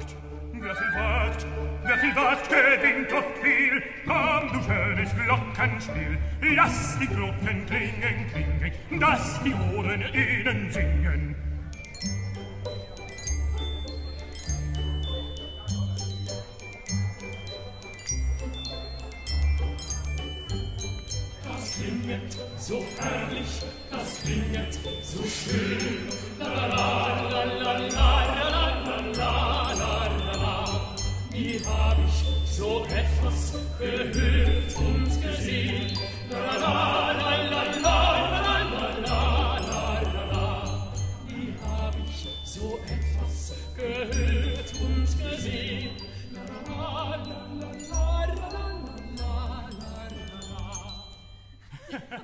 wagt, wer viel wagt, wer viel wagt, gewinnt oft viel. Komm, du schönes Glockenspiel, lass die Glocken klingen, klingen, dass die Ohren ihnen singen. Das klinget so herrlich, das klinget so schön. La la la wie hab ich so etwas gehört und gesehen. La la la la la la la la la la la. la la Nie hab ich so etwas gehört und gesehen. La la la la la la la la la la.